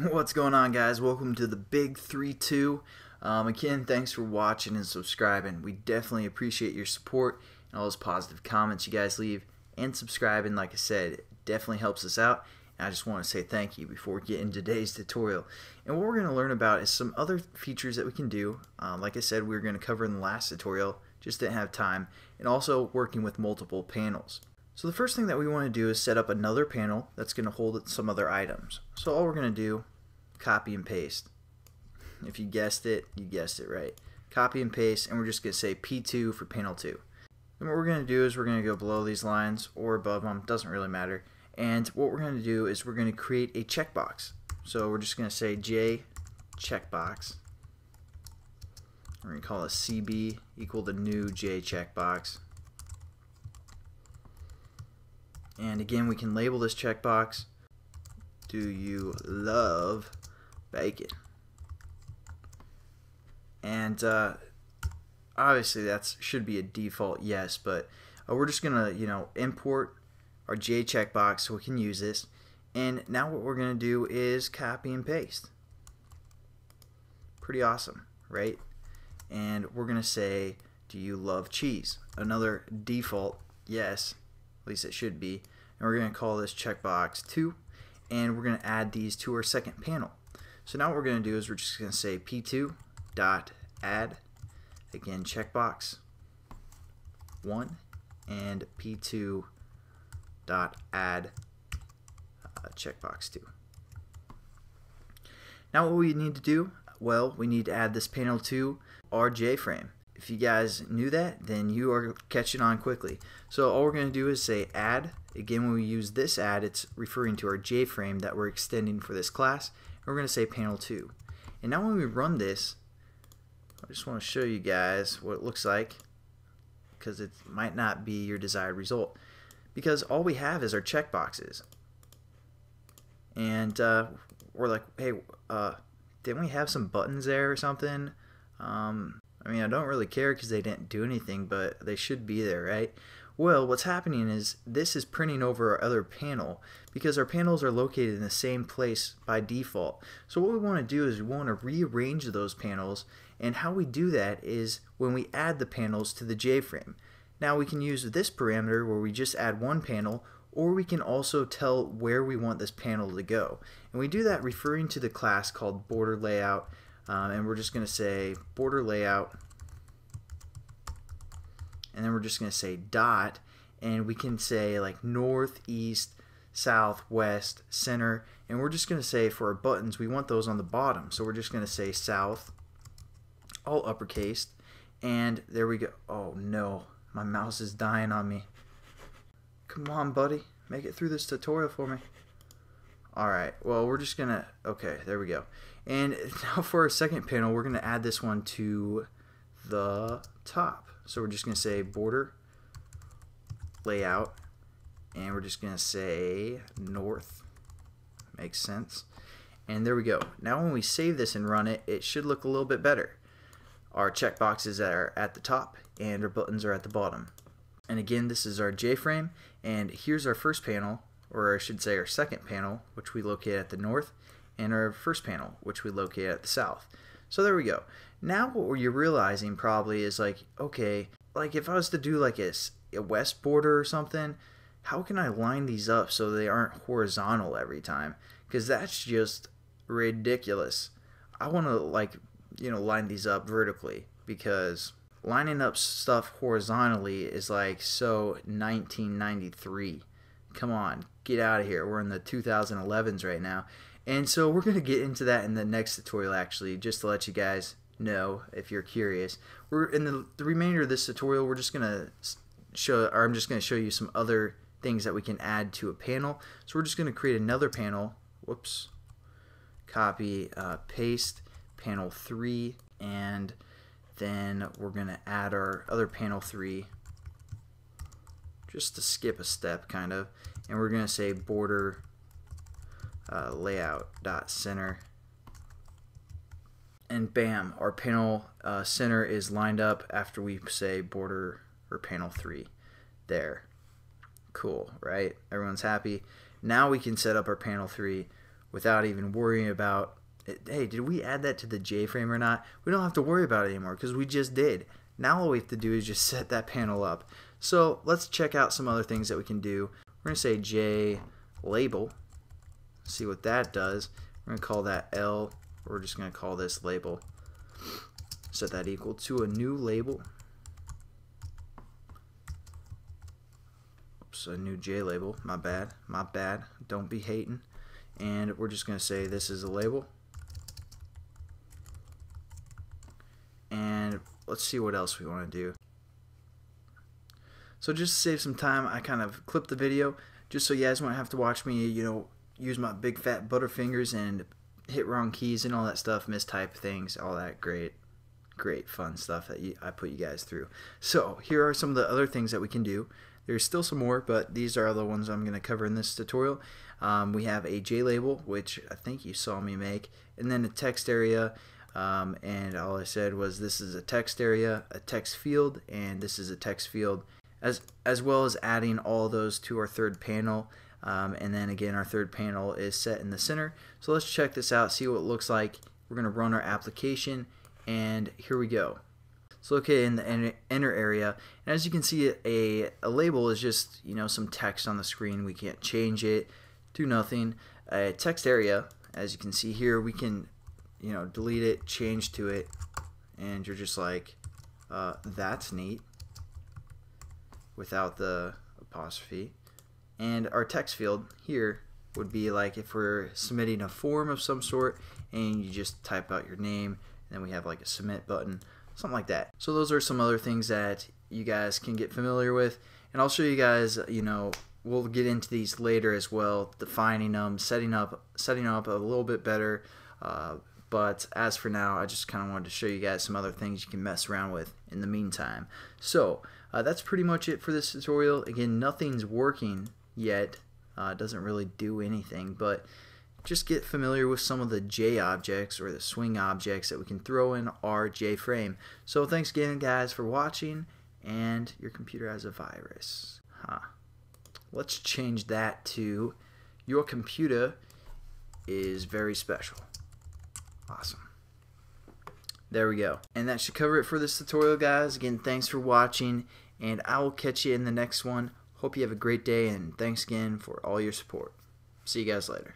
What's going on guys? Welcome to the Big 3-2. Um, again, thanks for watching and subscribing. We definitely appreciate your support and all those positive comments you guys leave. And subscribing, like I said, definitely helps us out. And I just want to say thank you before we get into today's tutorial. And what we're going to learn about is some other features that we can do. Um, like I said, we were going to cover in the last tutorial, just didn't have time. And also working with multiple panels. So the first thing that we want to do is set up another panel that's going to hold some other items. So all we're going to do, copy and paste. If you guessed it, you guessed it right. Copy and paste, and we're just going to say P2 for panel 2. And what we're going to do is we're going to go below these lines or above them, doesn't really matter. And what we're going to do is we're going to create a checkbox. So we're just going to say J checkbox. We're going to call it CB equal to new J checkbox. And again, we can label this checkbox. Do you love bacon? And uh, obviously that should be a default yes, but uh, we're just gonna you know import our J checkbox so we can use this. And now what we're gonna do is copy and paste. Pretty awesome, right? And we're gonna say, do you love cheese? Another default yes at least it should be. And we're going to call this checkbox 2, and we're going to add these to our second panel. So now what we're going to do is we're just going to say p2 dot add again checkbox 1 and p2 dot add uh, checkbox 2. Now what we need to do, well, we need to add this panel to our J-frame. If you guys knew that, then you are catching on quickly. So all we're going to do is say add. Again, when we use this add, it's referring to our J-frame that we're extending for this class. We're going to say panel 2. And now when we run this, I just want to show you guys what it looks like because it might not be your desired result. Because all we have is our checkboxes. And uh, we're like, hey, uh, didn't we have some buttons there or something? Um, I mean, I don't really care because they didn't do anything, but they should be there, right? Well, what's happening is this is printing over our other panel because our panels are located in the same place by default. So what we want to do is we want to rearrange those panels and how we do that is when we add the panels to the J-frame. Now we can use this parameter where we just add one panel or we can also tell where we want this panel to go. And we do that referring to the class called border layout um, and we're just going to say border layout and then we're just going to say dot and we can say like north, east, south, west, center and we're just going to say for our buttons we want those on the bottom. So we're just going to say south all uppercase and there we go. Oh no. My mouse is dying on me. Come on buddy. Make it through this tutorial for me. Alright well we're just gonna okay there we go. And now for our second panel, we're going to add this one to the top. So we're just going to say border layout and we're just going to say north. Makes sense. And there we go. Now when we save this and run it, it should look a little bit better. Our checkboxes are at the top and our buttons are at the bottom. And again, this is our J-frame and here's our first panel, or I should say our second panel, which we locate at the north and our first panel, which we locate at the south. So there we go. Now what you're realizing probably is like, okay, like if I was to do like a, a west border or something, how can I line these up so they aren't horizontal every time? Because that's just ridiculous. I want to like, you know, line these up vertically because lining up stuff horizontally is like so 1993. Come on, get out of here. We're in the 2011s right now. And so we're going to get into that in the next tutorial actually, just to let you guys know if you're curious. We're in the, the remainder of this tutorial, we're just going to show, or I'm just going to show you some other things that we can add to a panel. So we're just going to create another panel. Whoops. Copy, uh, paste, panel 3, and then we're going to add our other panel 3 just to skip a step kind of and we're going to say border uh, layout dot center and bam our panel uh, center is lined up after we say border or panel 3 there cool right everyone's happy now we can set up our panel 3 without even worrying about hey, did we add that to the J-frame or not? We don't have to worry about it anymore because we just did. Now all we have to do is just set that panel up. So let's check out some other things that we can do. We're going to say J label, see what that does. We're going to call that L. We're just going to call this label. Set that equal to a new label. Oops, a new J label. My bad. My bad. Don't be hating. And we're just going to say this is a label. And let's see what else we want to do. So just to save some time, I kind of clipped the video just so you guys won't have to watch me, you know, use my big fat butterfingers and hit wrong keys and all that stuff, mistype things, all that great, great fun stuff that you, I put you guys through. So here are some of the other things that we can do. There's still some more, but these are the ones I'm going to cover in this tutorial. Um, we have a J label, which I think you saw me make, and then a text area. Um, and all I said was this is a text area, a text field, and this is a text field, as as well as adding all those to our third panel. Um, and then again, our third panel is set in the center. So let's check this out, see what it looks like. We're going to run our application, and here we go. So okay, in the enter area, and as you can see, a, a label is just you know some text on the screen. We can't change it, do nothing. A text area, as you can see here, we can you know delete it, change to it, and you're just like, uh, that's neat, without the apostrophe. And our text field here would be like if we're submitting a form of some sort and you just type out your name and then we have like a submit button something like that. So those are some other things that you guys can get familiar with. And I'll show you guys you know we'll get into these later as well defining them setting up setting up a little bit better. Uh, but as for now I just kind of wanted to show you guys some other things you can mess around with in the meantime. So uh, that's pretty much it for this tutorial. Again nothing's working yet. Uh, doesn't really do anything, but just get familiar with some of the J objects or the swing objects that we can throw in our J frame. So thanks again guys for watching and your computer has a virus. Huh. Let's change that to your computer is very special. Awesome. There we go. And that should cover it for this tutorial guys. Again, thanks for watching and I will catch you in the next one. Hope you have a great day and thanks again for all your support. See you guys later.